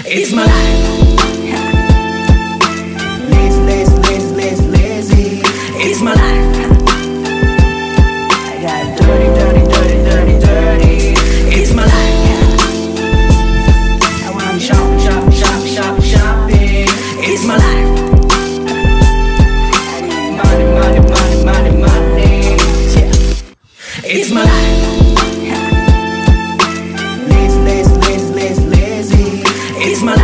It's my life. Lazy, lazy, lazy, lazy, lazy. It's my life. I got dirty, dirty, dirty, dirty, dirty. It's my life. I wanna shop, shop, shop, shop, shopping. It's my life. Money, money, money, money, money. It's my life. He's my life.